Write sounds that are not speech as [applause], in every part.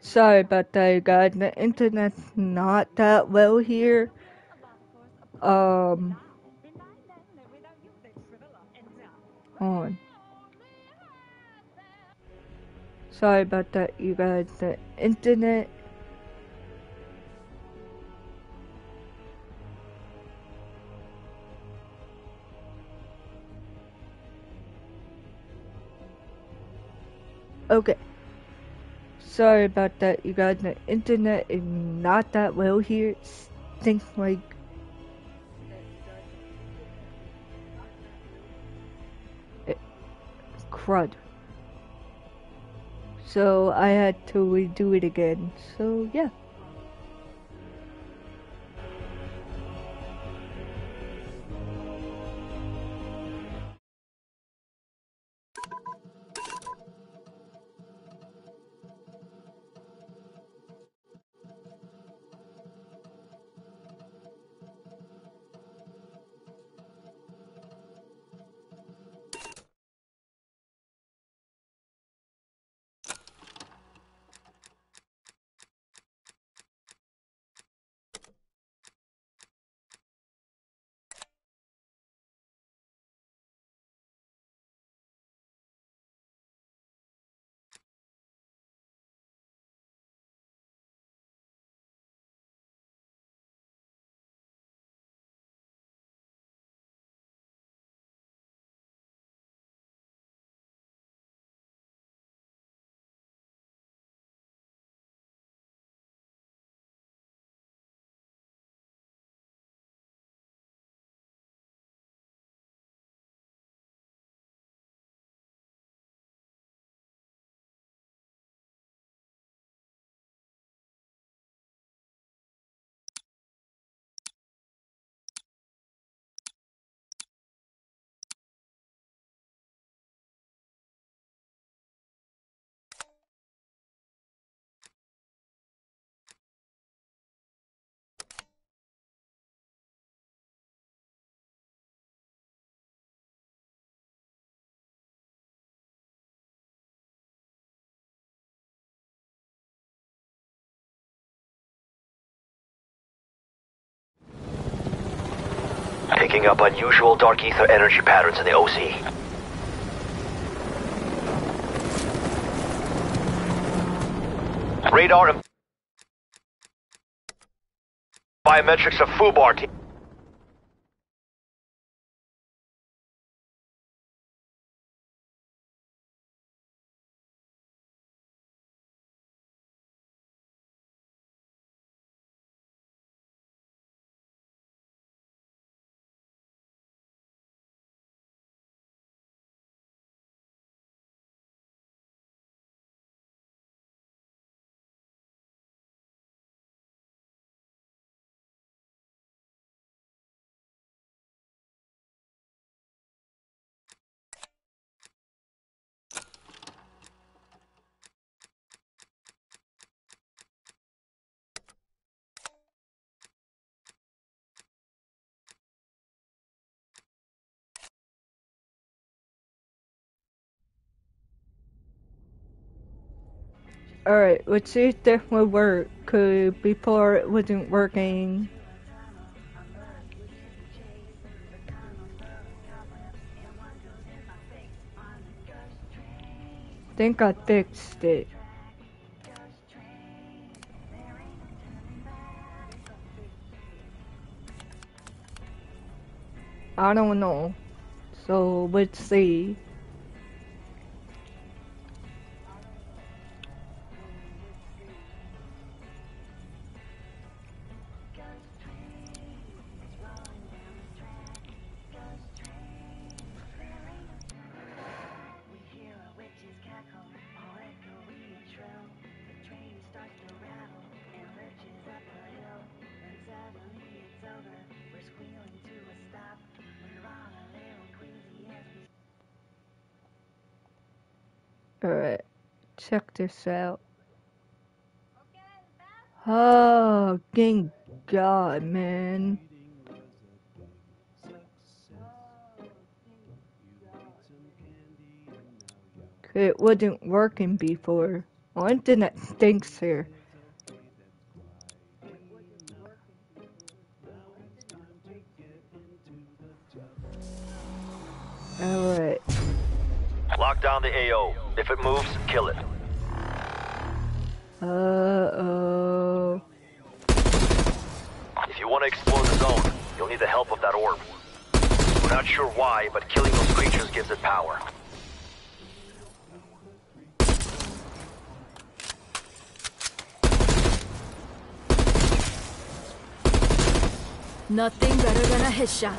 Sorry about that, guys. The internet's not that well here. Um, on. Sorry about that, you guys. The internet. Okay. Sorry about that, you guys. The internet is not that well here. Things like crud. So I had to redo it again. So yeah. Picking up unusual dark aether energy patterns in the OC. Radar and biometrics of FUBAR team. Alright, let's see if this will work. Cause before it wasn't working. Think I fixed it. I don't know. So let's see. Check this out. Oh, thank God, man. It wasn't working before. Oh, internet stinks here. Alright. Lock down the AO. If it moves, kill it. Uh-oh. If you want to explore the zone, you'll need the help of that orb. We're not sure why, but killing those creatures gives it power. Nothing better than a headshot.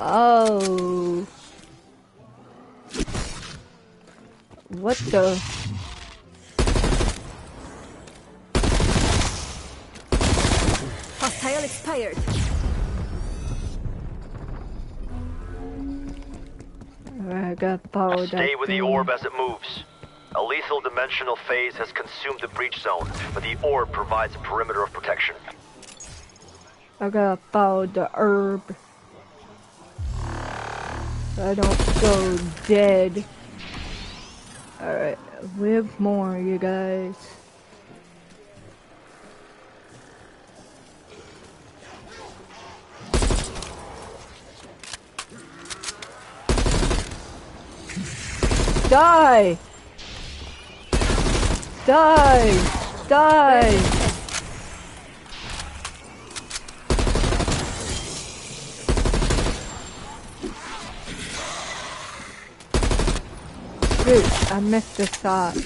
Oh. What the? Hostile expired. I gotta follow that. Stay with the orb as it moves. A lethal dimensional phase has consumed the breach zone, but the orb provides a perimeter of protection. I gotta follow the herb. I don't go dead. Alright, we have more, you guys. Die! Die! Die! Dude, I missed the shot.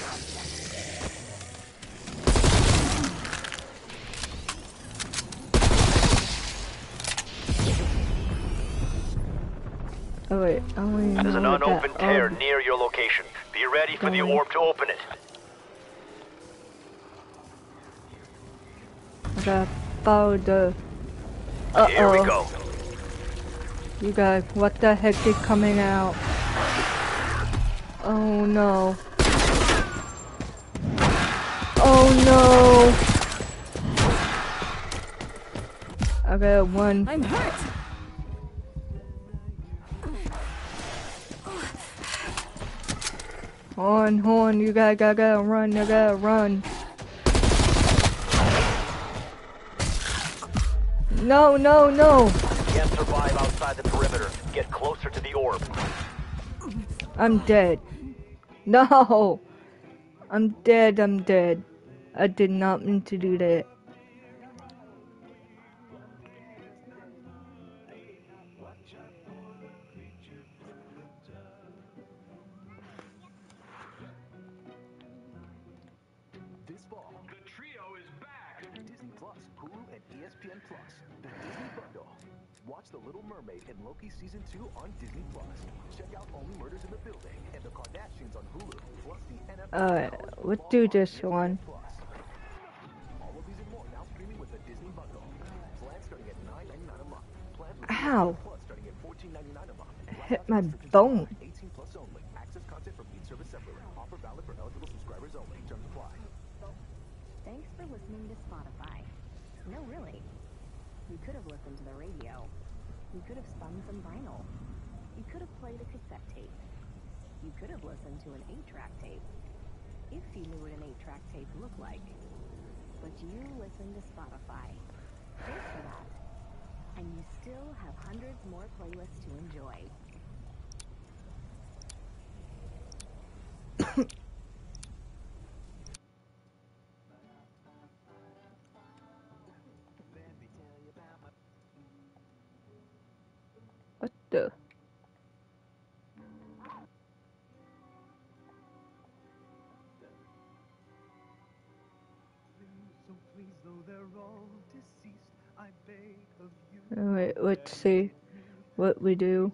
Oh wait, I don't There's an unopened tear orb- near your location. Be ready for the orb to open it. The. Uh oh. Here we go. You guys, what the heck is coming out? Oh no. Oh no. I got one. I'm hurt. On, on, you gotta, gotta, gotta run, you gotta run. No, no, no. You can't survive outside the perimeter. Get closer to the orb. I'm dead. No. I'm dead, I'm dead. I did not mean to do that. This fall, the trio is back. Disney Plus, Hulu, and ESPN Plus. The Disney Bundle. Watch The Little Mermaid and Loki season two on Disney Uh, $9.99 a month. Plans with Ow. Disney Plus starting at $14.99 a month. Hit my bone. 18 plus only. Access content from each service separately. Offer valid for eligible subscribers only. Terms apply. Thanks for listening to Spotify. No, really. You could have listened to the radio. You could have spun some vinyl. You could have played a cassette tape. You could have listened to an 8-track tape. If you knew what an 8-track tape looked like. But you listened to Spotify. Thanks for that. And you still have hundreds more playlists to enjoy. Alright, let's see what we do.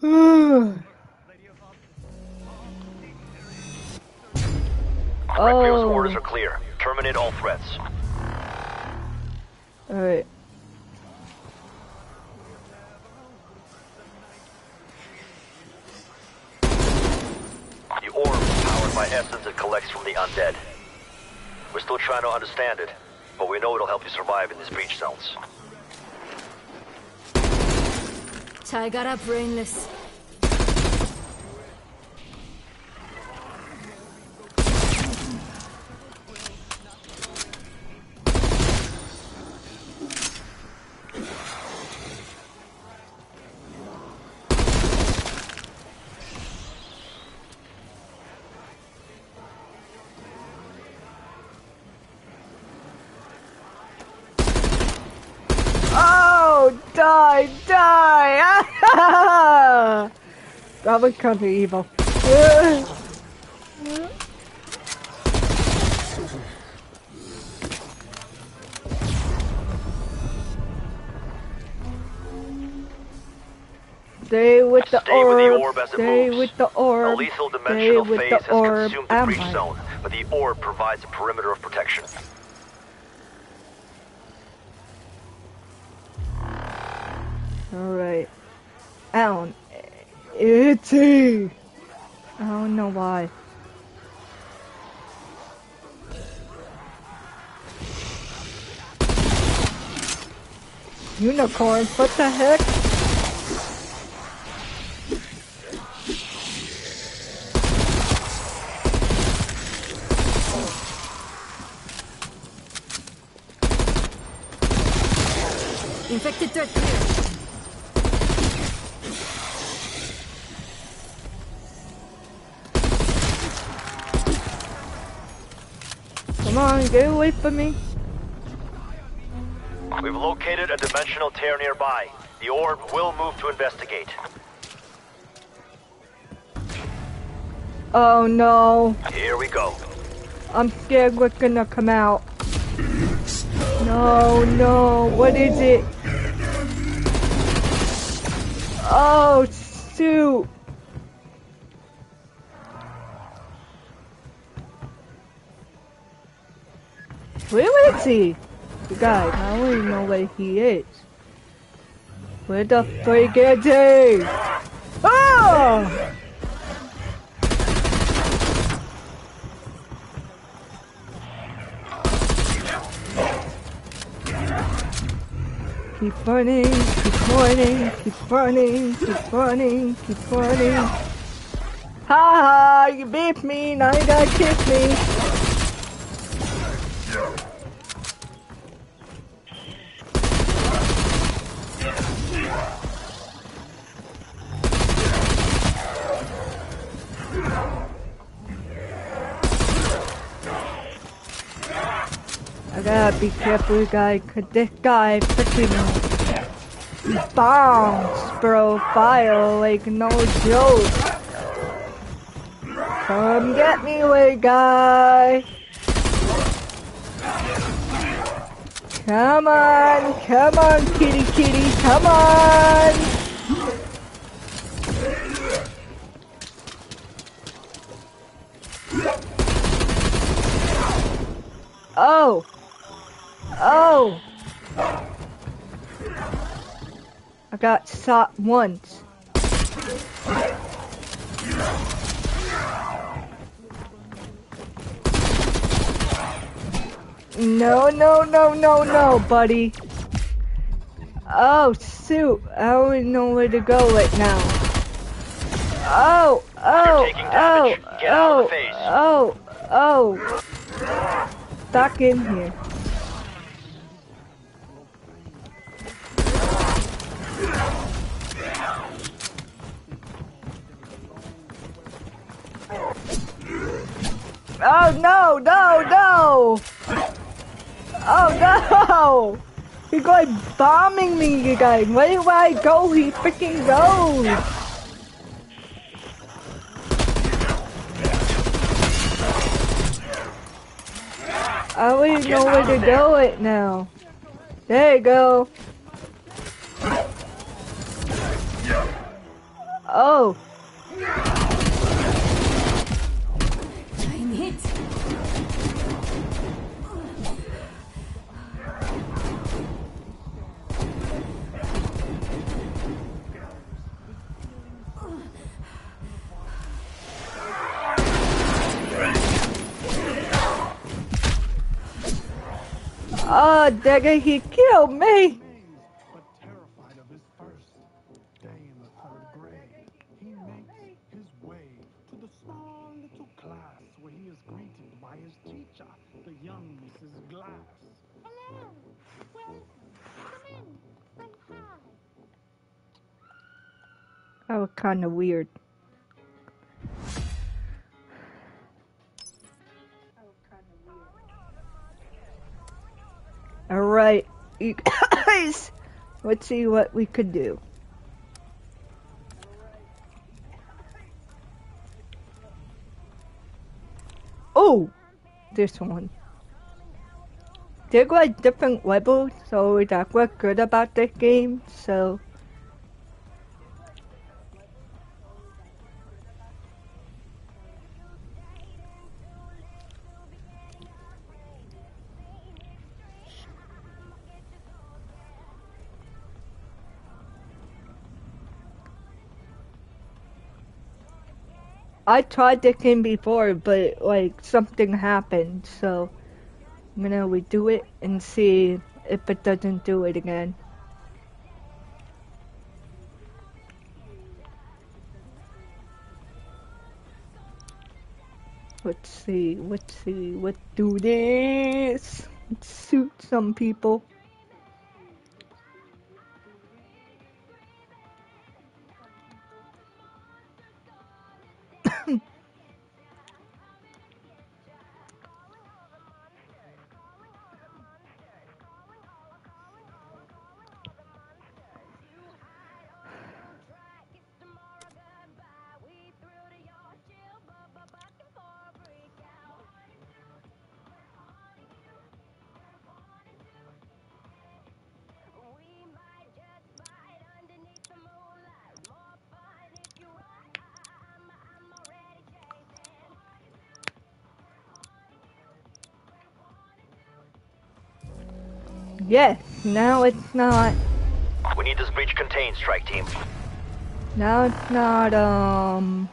So [sighs] [sighs] Redfield's oh. orders are clear. Terminate all threats. Alright. The orb is powered by essence it collects from the undead. We're still trying to understand it, but we know it'll help you survive in these breach zones. Tie got up, brainless. Die, die! [laughs] that was kind of evil. [laughs] Stay with the Stay orb. with the orb as it Stay moves. with the A orb. lethal Stay dimensional with phase the has orb. consumed the breach zone, but the orb provides a perimeter of protection. Alright. Alan. Eh, Itty! I don't know why. Unicorns, what the heck? Infected threat clear. Come on, get away from me. We've located a dimensional tear nearby. The orb will move to investigate. Oh no. Here we go. I'm scared what's gonna come out. No, no, what is it? Oh, shoot. Where is he? Guys, I don't even know where he is. Where the freak is he? Oh! Keep running, keep running, keep running, keep running, keep running. Ha ha, you beat me, now you gotta kiss me. I gotta be careful, guy, cause this guy freaking bombs, bro, fire like no joke. Come get me, way guy. Come on, come on, kitty kitty, come on. Oh. Oh. I got shot once. No, no, no, no, no, buddy. Oh, shoot. I don't even know where to go right now. Oh, oh, oh, damage. Get oh, oh, oh, oh. Stuck in here. Oh no, no, no! Oh no! He's going bombing me, you guys. Where do I go? He freaking goes! I don't even know where to go right now. There you go. Oh, Well, come he killed me. Was kind of weird. Alright, you guys, let's see what we could do. Oh, this one. They're like different levels, so that's what's good about this game, so. I tried this game before, but like something happened, so I'm gonna redo it and see if it doesn't do it again. Let's see, let's see, let's do this. Let's suit some people. Yes, now it's not. We need this breach contained, strike team. Now it's not, um,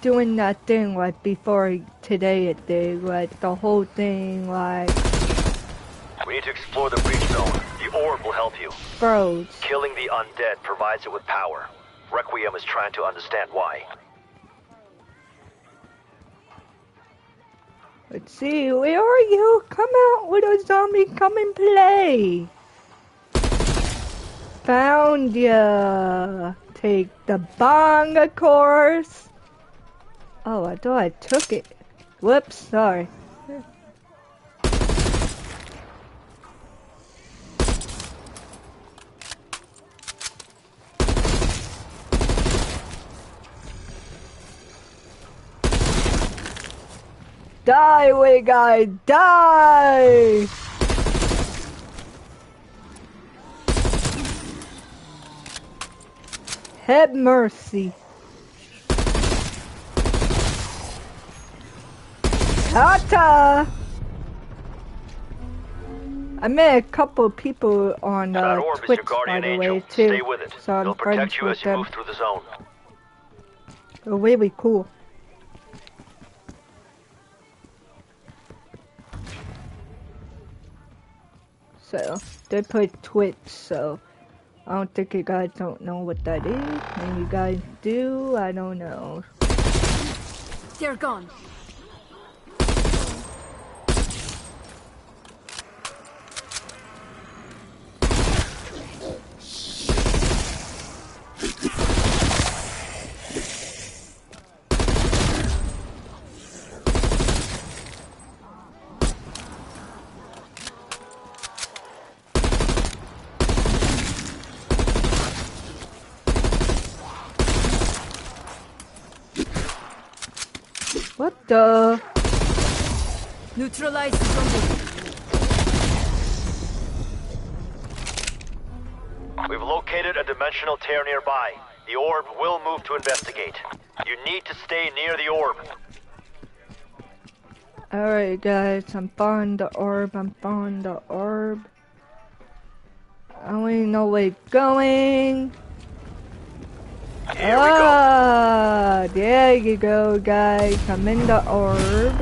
doing that thing like before today it did, like the whole thing, like, We need to explore the breach zone. The orb will help you. froze. Killing the undead provides it with power. Requiem is trying to understand why. Let's see, where are you? Come out a zombie, come and play. Found ya. Take the bong, of course. Oh, I thought I took it. Whoops, sorry. Die, we guy, die! Have mercy. Tata! I met a couple of people on uh, Twitch, by the angel. way, too. Stay with it. So I'm friends protect you with as you them. move through the zone. They're really cool. So, they play Twitch, so I don't think you guys don't know what that is. Maybe you guys do, I don't know. They're gone. What the? Neutralize the zombie. We've located a dimensional tear nearby. The orb will move to investigate. You need to stay near the orb. Alright guys, I'm following the orb, I'm following the orb. I don't even know where it's going. Here we go. Ah, there you go, guys. I'm in the orb.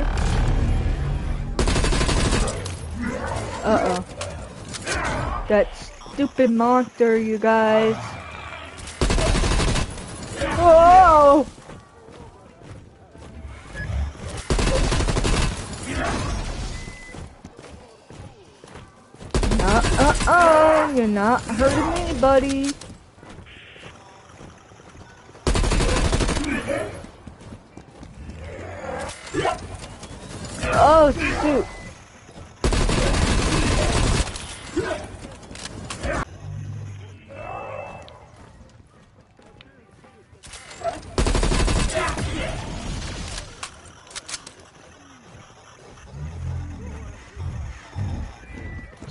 Uh-oh. That stupid monster, you guys. Whoa! Not, uh-oh, you're not hurting me, buddy. Oh, shoot.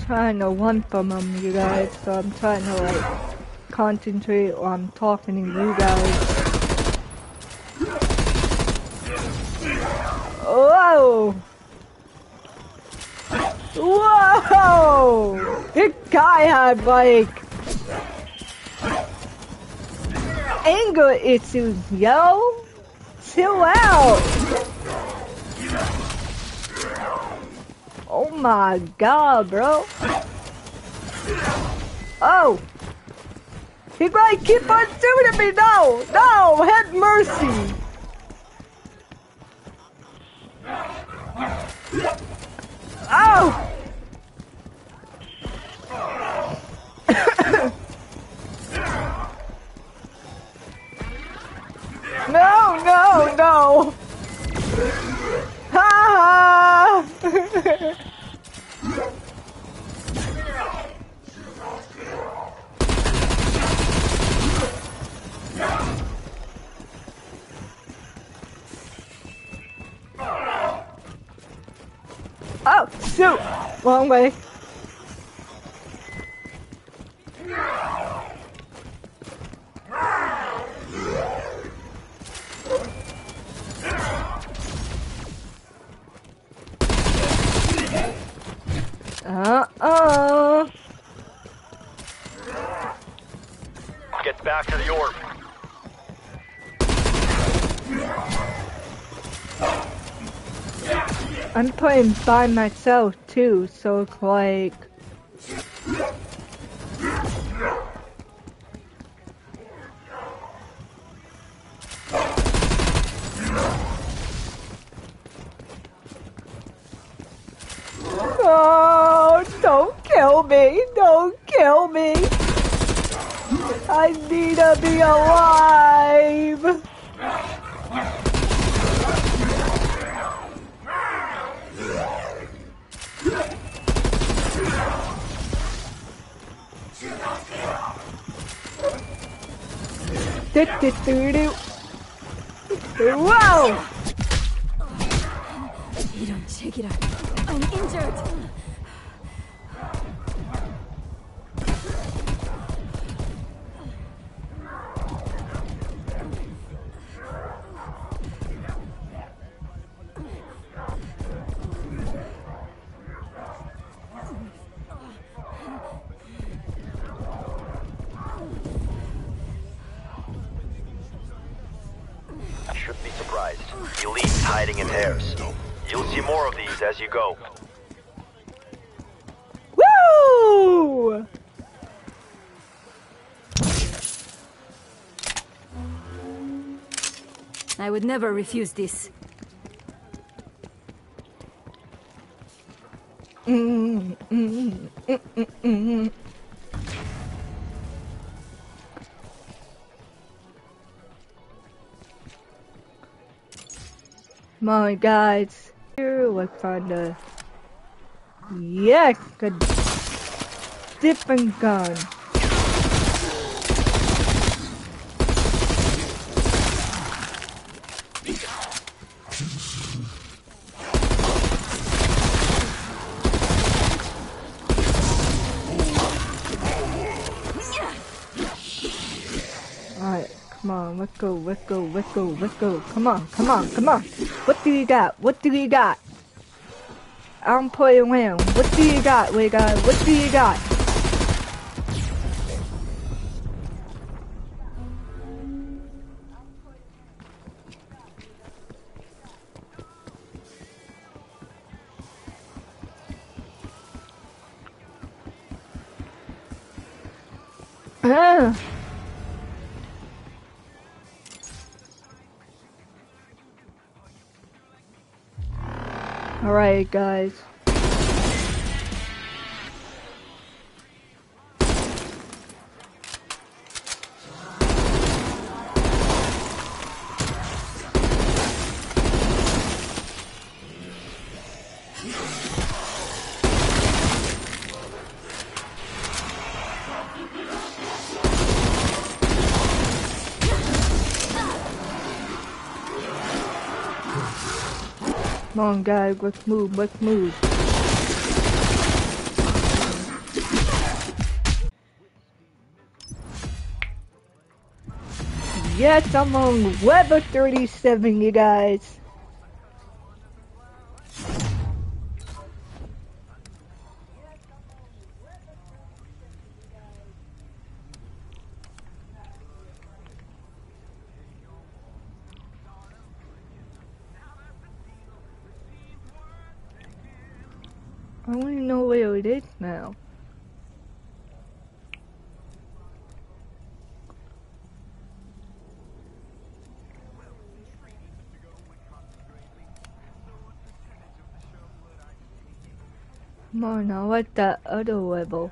trying to run from them, you guys, so I'm trying to like concentrate while I'm talking to you guys. Whoa! This guy had like anger issues, yo! Chill out! Oh my god, bro. Oh! He might keep on doing shooting me! No! No! Have mercy! Oh! Oh, shoot! Wrong way. Uh-oh. Get back to the orb. I'm by myself too, so it's like... Oh, don't kill me, don't kill me. I need to be alive. Do, do, do, do. Whoa! You don't shake it up. I'm injured. I would never refuse this. Mm. Guys. Here, let's find a. Yeah, good. Different gun. Alright, come on, let's go, let's go, let's go, let's go. Come on, come on, come on. What do you got? What do you got? I'm playing play around. What do you got, guy? What do you got? Alright, guys. Come on, guys, let's move, let's move. Yes, I'm on Weber 37, you guys. I it is now. On now, what's that other level?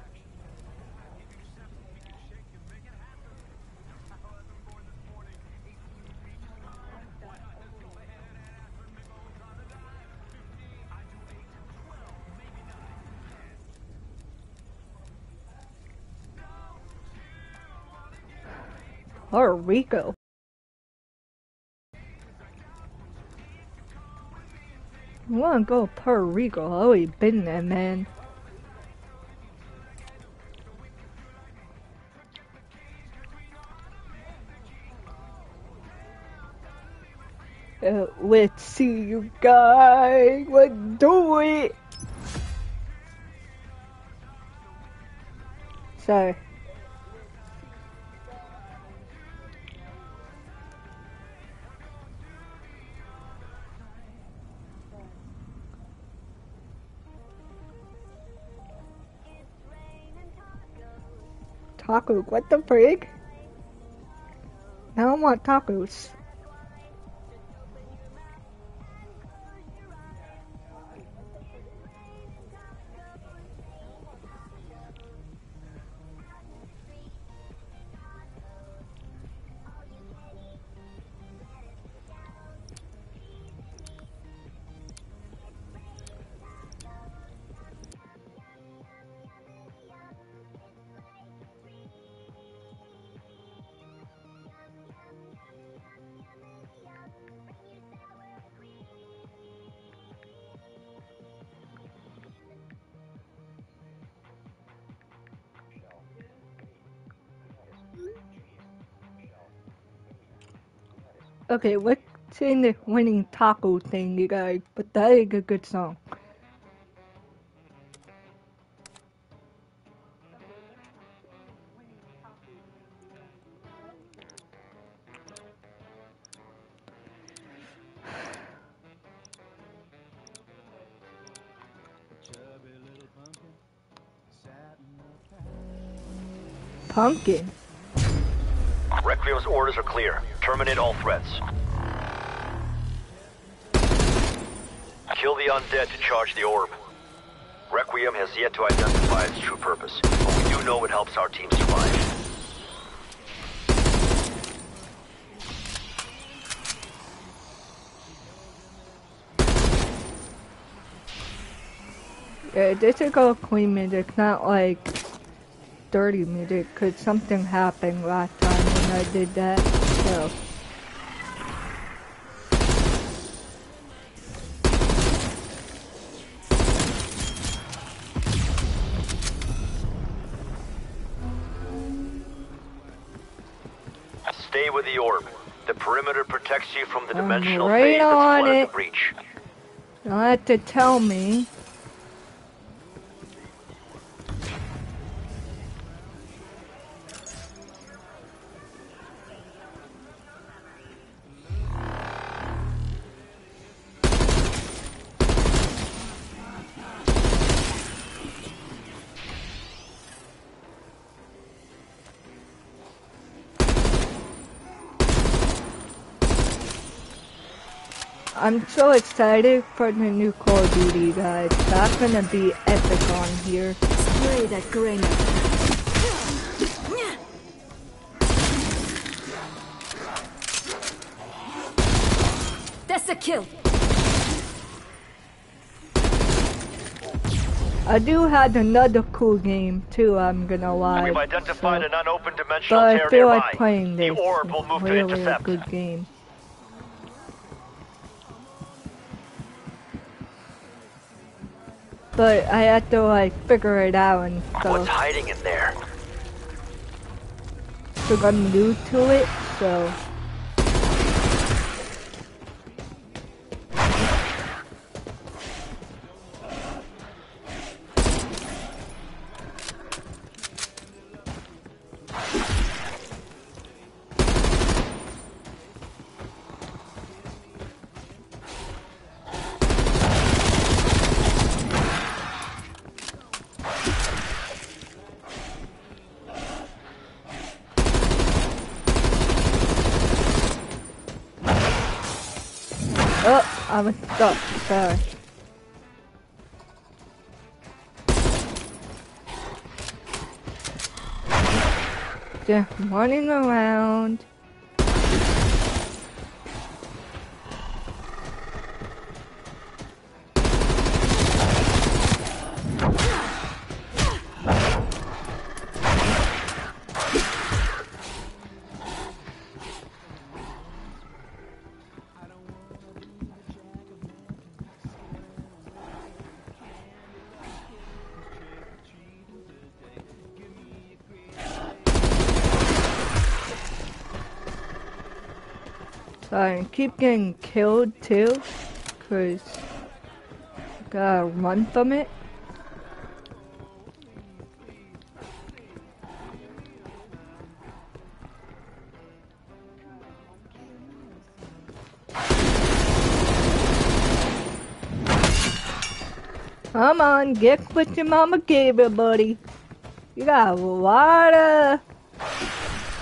Puerto Rico. I wanna go to Puerto Rico. I already been there, man. Uh, let's see you guys. Let's do it. Sorry. Tacos, what the frig? Now I want tacos. Okay, what's in the winning taco thing, you guys? But that is a good song. Pumpkin orders are clear. Terminate all threats. Kill the undead to charge the orb. Requiem has yet to identify its true purpose, but we do know it helps our team survive. Yeah, this is all clean music, not like dirty music, cause something happened last time when I did that, so. Stay with the orb. The perimeter protects you from the I'm dimensional right phase that's on flooded it. the breach. You don't have to tell me. I'm so excited for the new Call of Duty, guys. That's gonna be epic on here. Spray that grenade. That's a kill. I do have another cool game too. I'm gonna lie. We've identified so- an unopened dimensional But I tear feel nearby. like playing the this. orb will move to really a intercept. good game. But I had to like figure it out and What's stuff. hiding in there? So I'm new to it, so Stuck. Sorry. Just running around. I keep getting killed too, cause gotta run from it. Come on, get what your mama gave you, buddy. You got a lot of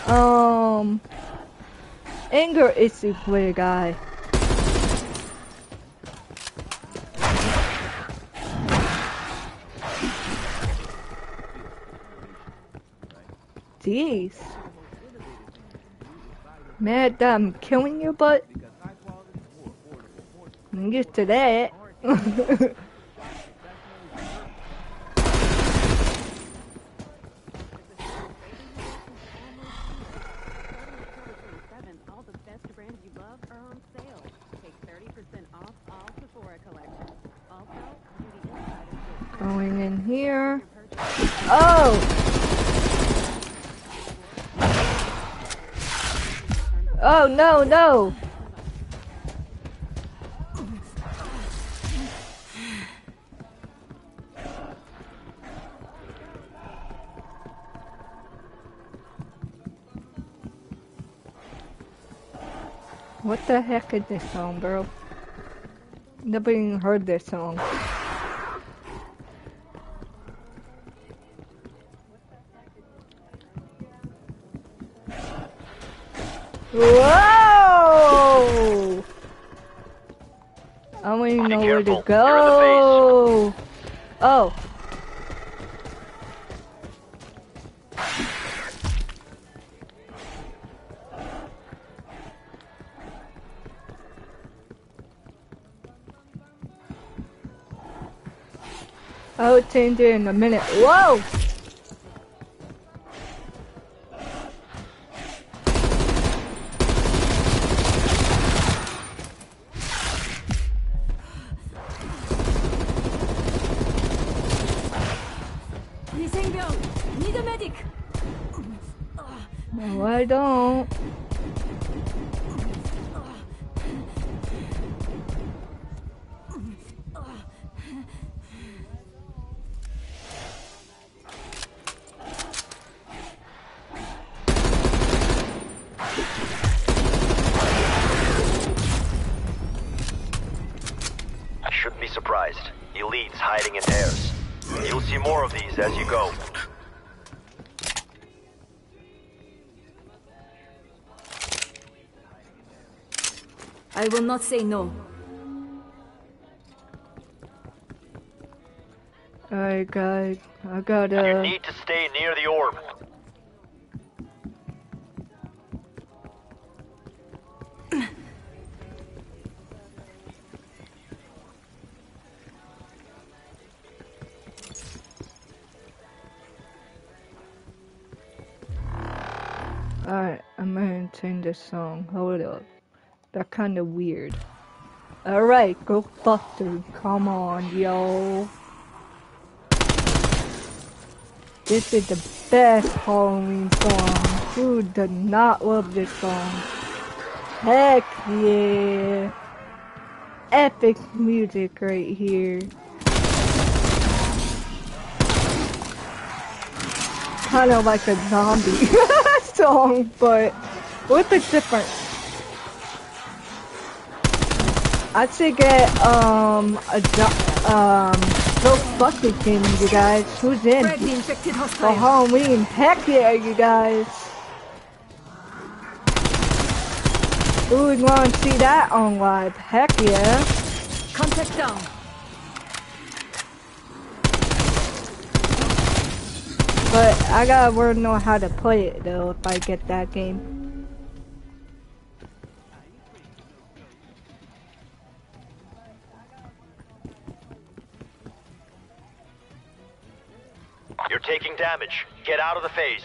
um anger is with a guy. Jeez. Mad that I'm killing you, but I'm used to that. [laughs] All the best brands you love are on sale. Take 30% off all Sephora collection. Also, Beauty Insider gives Going in here. Oh! Oh no, no! What the heck is this song, bro? Never even heard this song. Go. Oh. I'll change it in a minute. Whoa! will not say no. I got, I got. Uh... You need to stay near the orb. Alright, I'm gonna change this song. Hold up. That kinda weird. Alright, go Ghostbusters, come on, yo. This is the best Halloween song. Who does not love this song? Heck yeah. Epic music right here. Kind of like a zombie [laughs] song, but with a different. I'd say get um a um Ghostbusters game, you guys. Who's in? The For. Halloween, heck yeah, you guys. Ooh, we want to see that on live. Heck yeah. Contact down. But I gotta learn know how to play it though if I get that game. You're taking damage. Get out of the phase.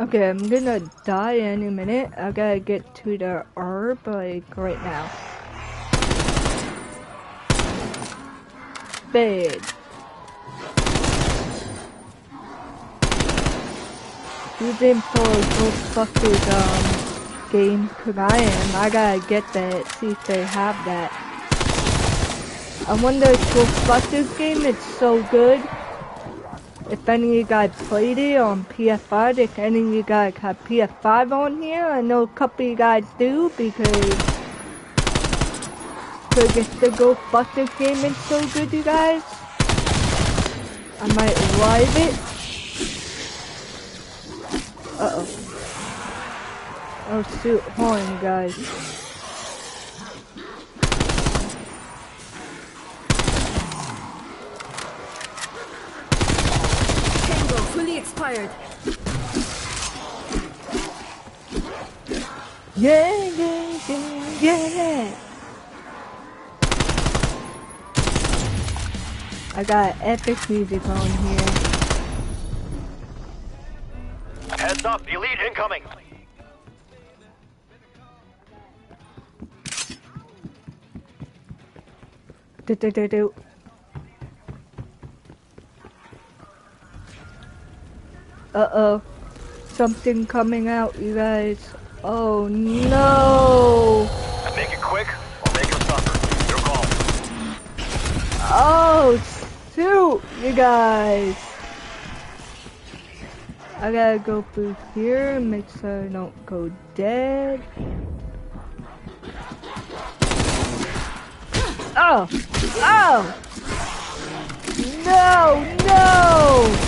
Okay, I'm gonna die any minute. I gotta get to the herb like right now. Bad. Who's in for Ghostbusters um game? Cause I am. I gotta get that. See if they have that. I wonder if Ghostbusters game. It's so good. If any of you guys played it on PS5, if any of you guys have PS5 on here, I know a couple of you guys do because because if the Ghostbusters game is so good, you guys, I might live it. Uh oh. Oh shoot, hold on, guys. Fully expired. Yeah, yeah, yeah, yeah. I got epic music on here. Heads up, elite incoming. Do do do do. Uh oh. Something coming out, you guys. Oh no! Make it quick or make them suffer. Your call. Oh shoot, you guys! I gotta go through here and make sure I don't go dead. Oh! Oh! No! No!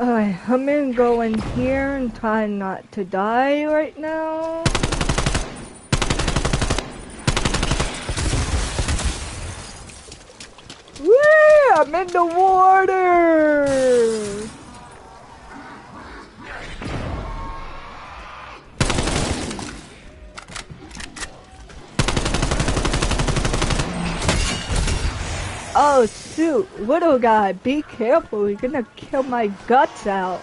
Alright, I'm gonna go in here and try not to die right now. Woo! I'm in the water! Oh shoot, little guy, be careful, you're gonna kill my guts out.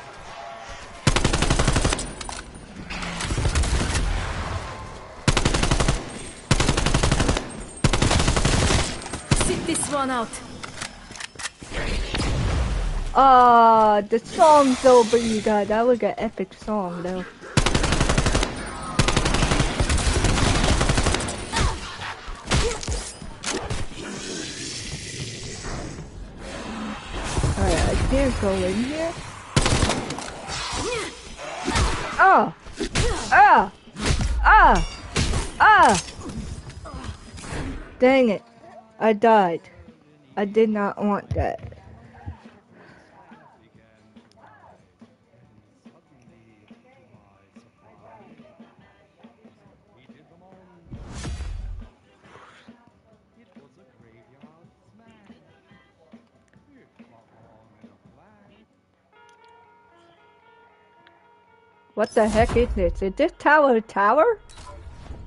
Sit this one out. Ah, the song's over, you guys. That was an epic song, though. Can't go in here. Ah! Ah! Ah! Ah! Dang it. I died. I did not want that. What the heck is this? Is this tower a tower?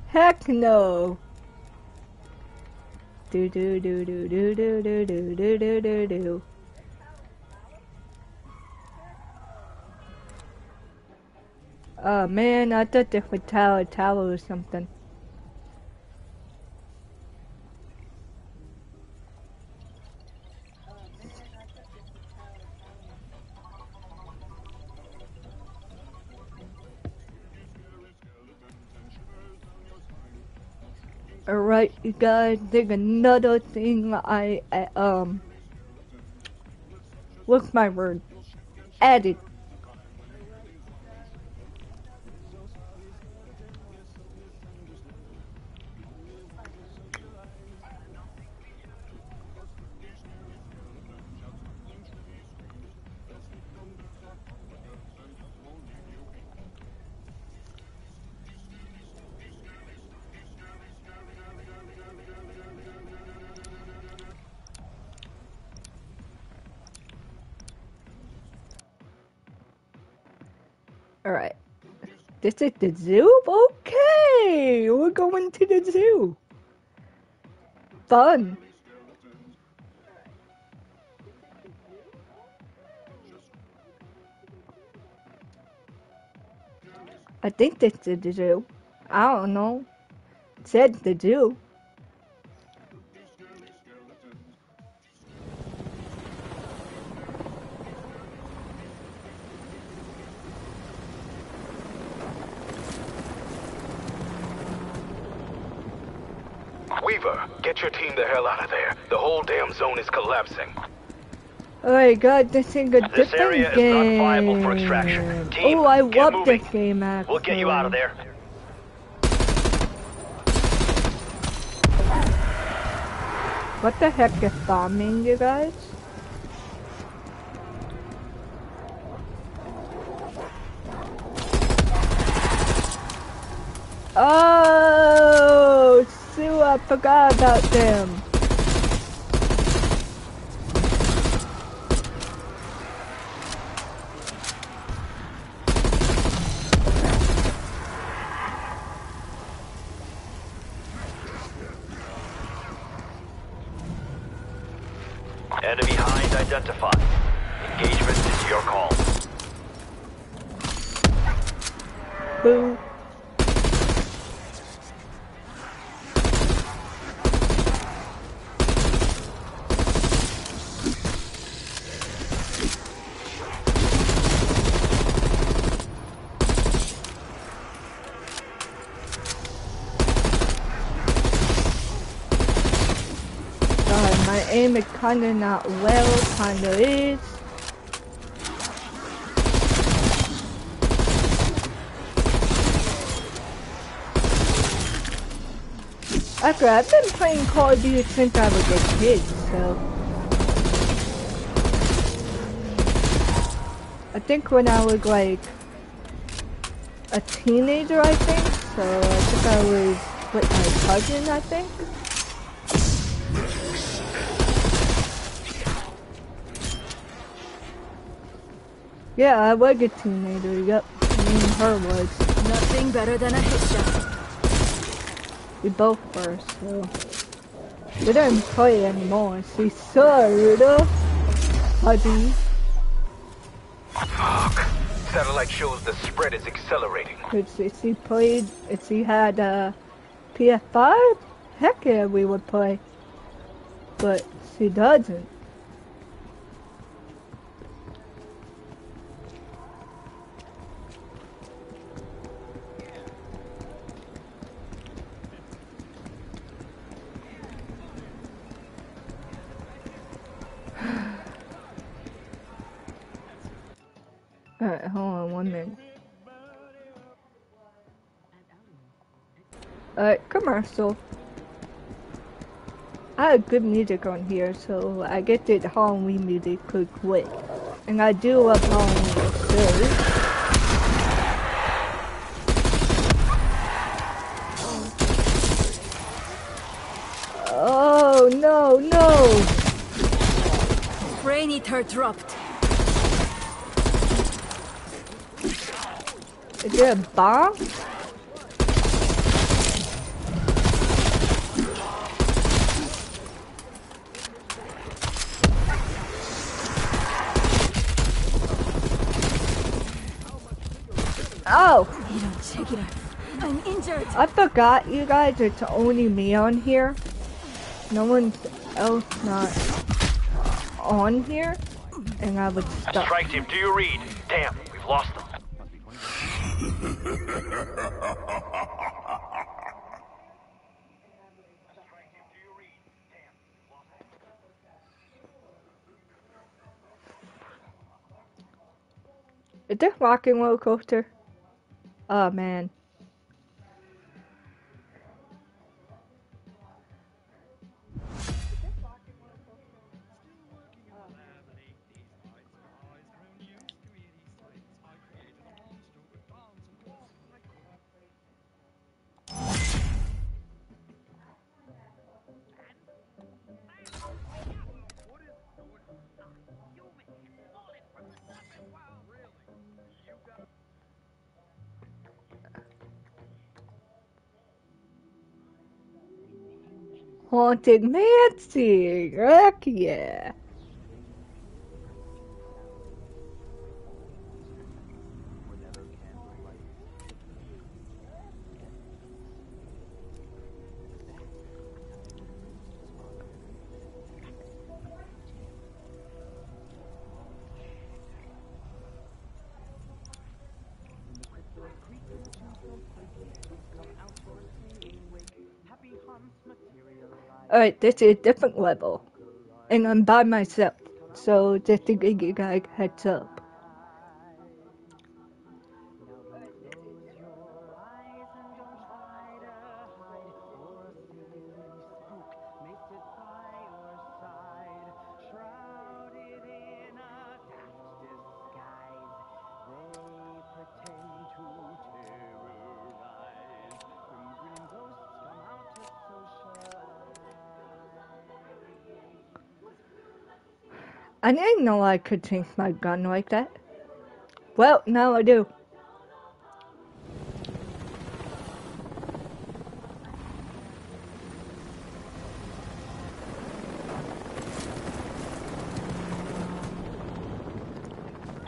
Heck no. Do do do do do do do do do do do do. Oh man, I thought this was tower tower or something. Alright, you guys, there's another thing I, uh, um, what's my word? Added. This is the zoo? Okay! We're going to the zoo. Fun. I think this is the zoo. I don't know. Said the zoo. Collapsing. Oh my god, this is a different This is game. not viable for extraction. Team, oh, I love moving. this game actually. We'll get you out of there. What the heck is bombing, you guys? Oh, Sue, I forgot about them. Enemy hind identified. Engagement is your call. Boo. God, my aim is kinda not well, kinda is. Okay, I've been playing Call of Duty since I was a kid, so. I think when I was like a teenager, I think. So I think I was with my cousin, I think. Yeah, I was a teenager, yep. Me and her was. Nothing better than a headshot. We both were, so. We didn't play anymore. She sorta. Hubby. Fuck. Satellite shows the spread is accelerating. Cause if she played, if she had a PS5, heck yeah, we would play. But she doesn't. Alright, hold on one minute. Alright, commercial. I have good music on here, so I get the Halloween music pretty quick. And I do love Halloween too. Oh no, no! Brain eater dropped. Is there a bomb? Oh! You don't take it. I'm injured. I forgot you guys, it's only me on here. No one else not on here. And I would. I Strike him. do you read? Damn, we've lost them. Is this rocking roller coaster? Oh man. Haunted Mansion. Heck yeah. Alright, this is a different level. And I'm by myself. So just to give you guys heads up. I didn't know I could change my gun like that. Well, now I do.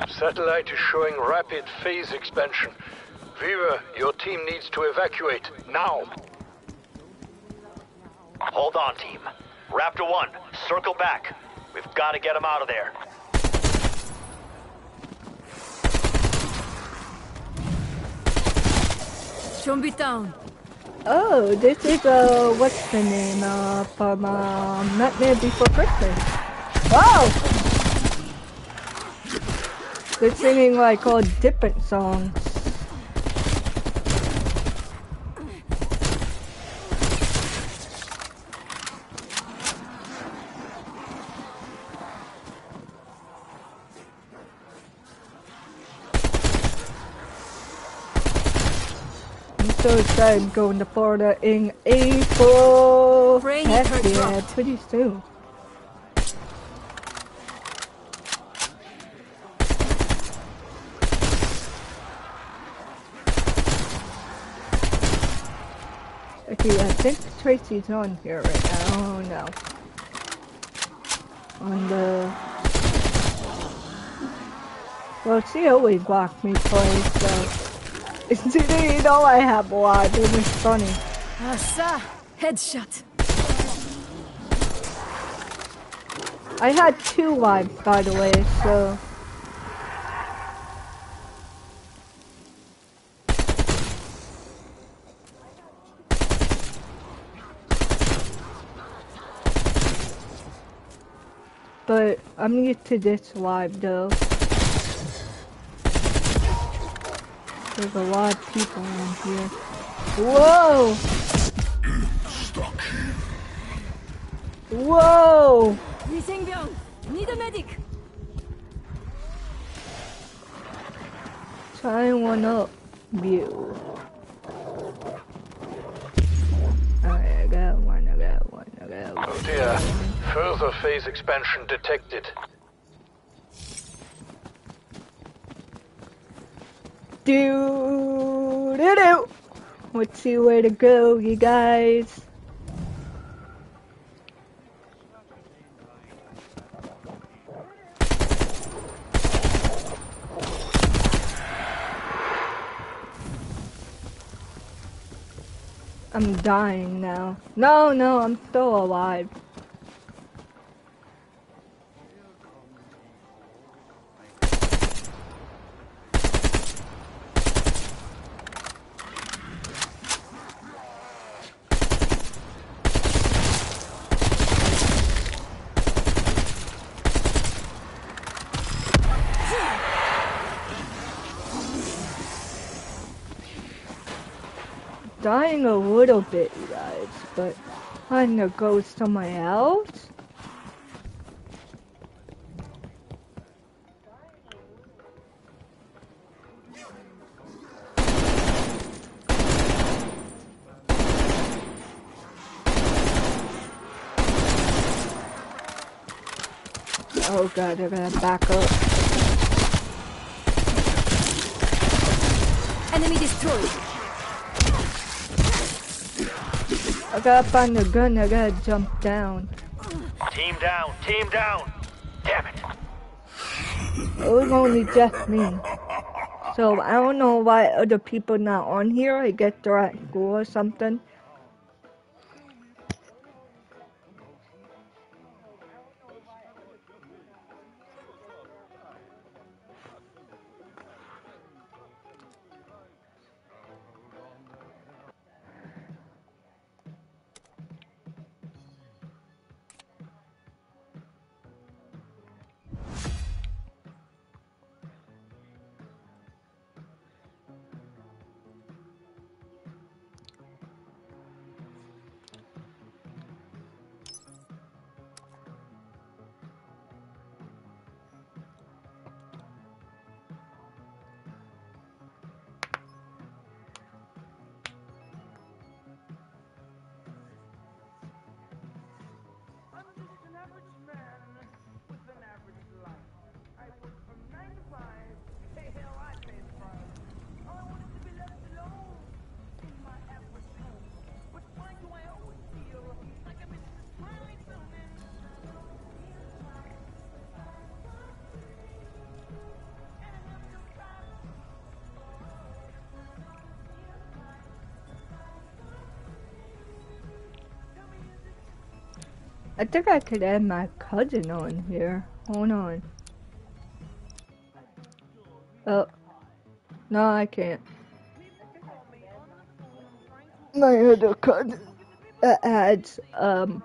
Satellite is showing rapid phase expansion. Viva, your team needs to evacuate now. Hold on, team. Raptor 1, circle back. We've got to get him out of there. Zombie down. Oh, this is uh, what's the name? Uh, from uh, Nightmare Before Christmas. Wow! They're singing like all different songs. I'm going to Florida in April. Rainy Heck yeah, pretty soon. Okay, I think Tracy's on here right now. Oh no. On the. Well, she always walks me twice, so. You know I have a lot, and it's funny. Asa. Headshot. I had two lives, by the way, so. But I'm used to this live though. There's a lot of people around here. Whoa! Stuck. Whoa! Missing. Need a medic. Try one up. View. Alright, I got one, I got one, I got one. Oh dear. Further phase expansion detected. Do do do. Let's see where to go, you guys. I'm dying now. No, no, I'm still alive. Dying a little bit, you guys, but I'm gonna go somewhere else. Oh god, I gotta back up. Enemy destroyed. I gotta find the gun, I gotta jump down. Team down, team down. Damn it. It was only just me. So I don't know why other people not on here. I guess they're at school or something. I think I could add my cousin on here. Hold on. Oh. No, I can't. My other cousin that adds, um,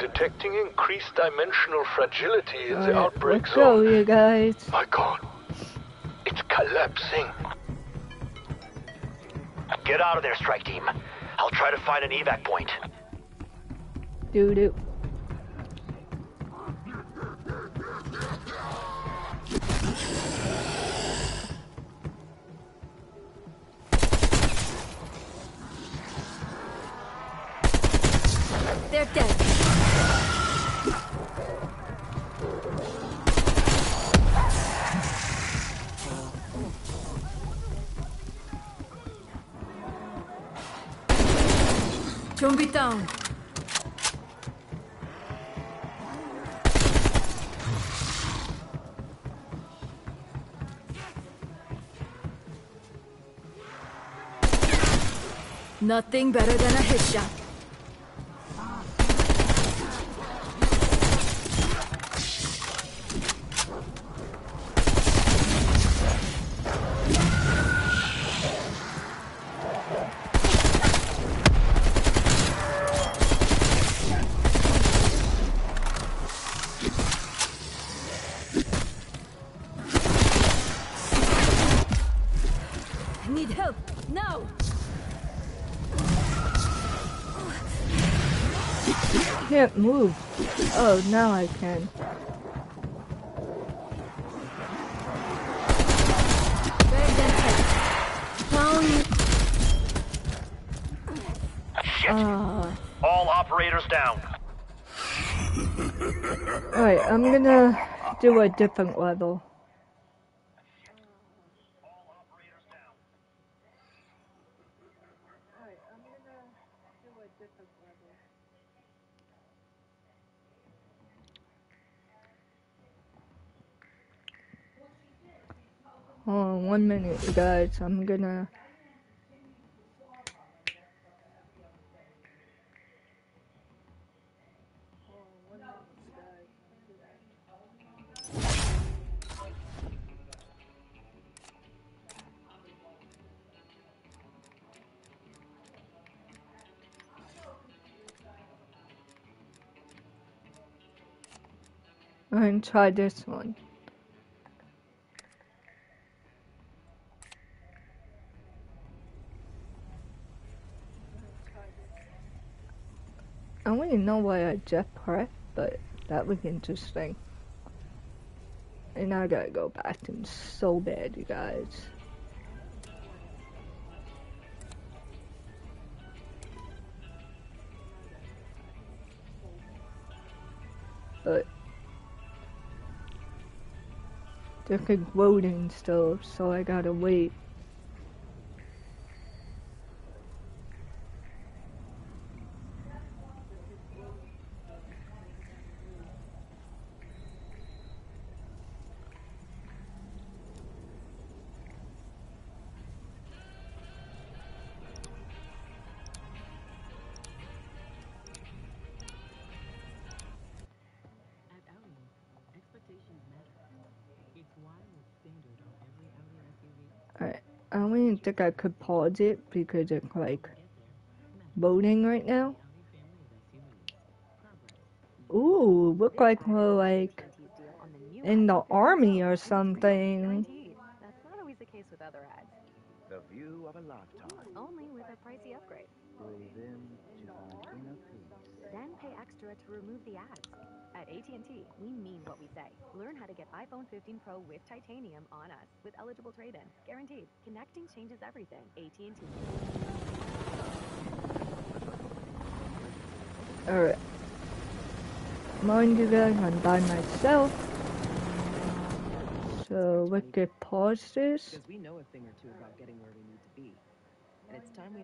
detecting increased dimensional fragility in the alright, outbreak let's go, zone. you guys. My god. It's collapsing. Get out of there, strike team. I'll try to find an evac point. Doo doo. Nothing better than a hit headshot. Oh, now I can. Very dense. Down. Shit! Ah. All operators down. Alright, I'm gonna do a different level. Hold on one minute, guys. I'm gonna. Gonna try this one. I don't even know why I jetpack, but that was interesting. And I gotta go back to so bad, you guys. But they're voting still, so I gotta wait. Don't think I could pause it because it's like voting right now. Ooh, look like we're like deal on the new in the army or something. That's not always the case with other ads. The view of a lifetime. Only with a pricey upgrade. Breathe in to find inner peace. Then pay extra to remove the ads. At AT&T, we mean what we say. Learn how to get iPhone 15 Pro with titanium on us with eligible trade-in. Guaranteed. Connecting changes everything. AT&T. Alright. Mind you guys, I'm by myself. So we could pause this. Because we know a thing or two about getting where we need to be. And it's time we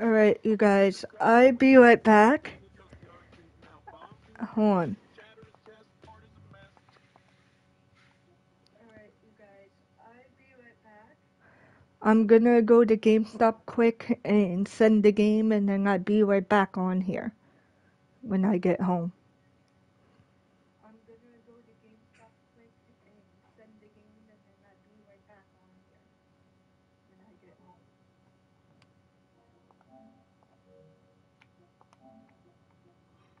Alright, you guys, I'll be right back. Hold on. I'm gonna go to GameStop quick and send the game, and then I'll be right back on here when I get home.